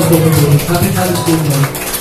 School Memorial, Capital School Memorial.